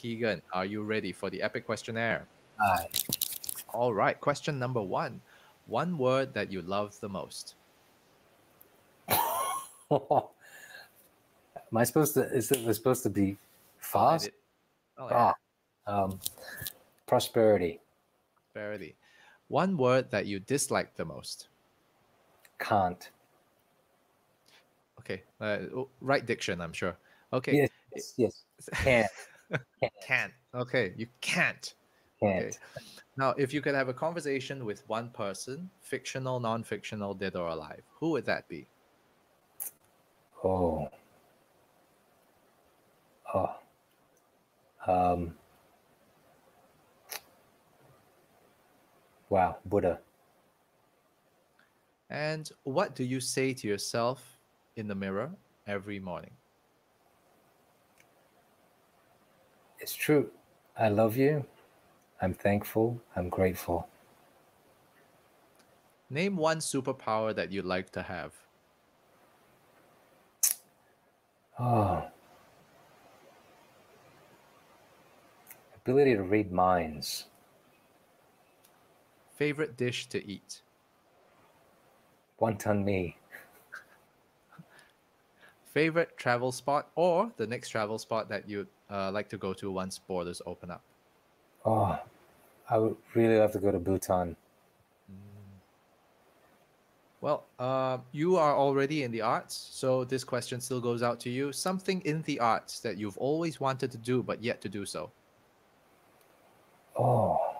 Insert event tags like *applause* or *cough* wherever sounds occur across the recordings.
Keagan, are you ready for the epic questionnaire? Aye. All right. Question number one One word that you love the most. *laughs* Am I supposed to? Is it supposed to be fast? It- Oh, yeah. Ah, um, prosperity. Prosperity. One word that you dislike the most. Can't. Okay. Uh, right diction, I'm sure. Okay. Yes. Yes. yes. Can't. *laughs* Can't. Okay. You can't. Can't. Okay. Now, if you could have a conversation with one person, fictional, non fictional, dead or alive, who would that be? Oh. Oh. Um. Wow, Buddha. And what do you say to yourself in the mirror every morning? It's true. I love you. I'm thankful. I'm grateful. Name one superpower that you'd like to have. Oh. Ability to read minds. Favorite dish to eat. wanton mee. Favorite travel spot or the next travel spot that you'd uh, like to go to once borders open up. Oh, I would really love to go to Bhutan. Well, uh, you are already in the arts, so this question still goes out to you. Something in the arts that you've always wanted to do but yet to do so. Oh.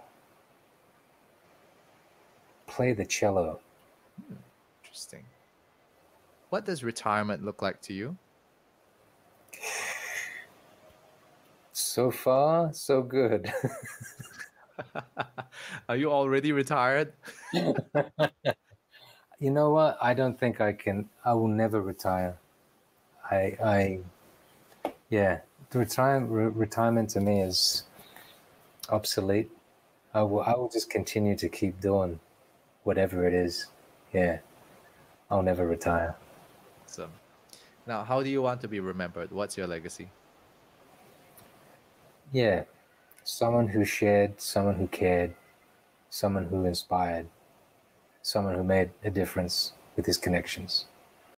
Play the cello. Interesting. What does retirement look like to you? So far, so good. *laughs* are you already retired? *laughs* you know what? I don't think I can. I will never retire. I, I, yeah. The retirement, re- retirement to me is obsolete. I will, I will just continue to keep doing whatever it is. Yeah. I'll never retire. So, now, how do you want to be remembered? What's your legacy? Yeah. Someone who shared, someone who cared, someone who inspired, someone who made a difference with his connections.